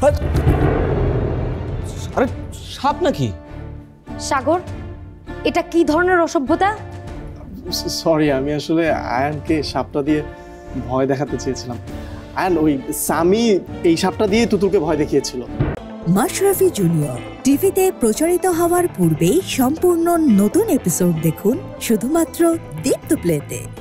হ্যাঁ। আরে সাপ নাকি? সাগর এটা কি ধরনের অসভ্যতা? সরি আমি আসলে আয়ানকে সাপটা দিয়ে ভয় দেখাতে চেয়েছিলাম। আয়ান ওই সামি এই সাপটা দিয়ে তুতুরকে ভয় দেখিয়েছিল। মাশরাফি জুনিয়র টিভিতে প্রচারিত হওয়ার পূর্বেই সম্পূর্ণ নতুন এপিসোড দেখুন শুধুমাত্র দীপ্ত প্লেতে।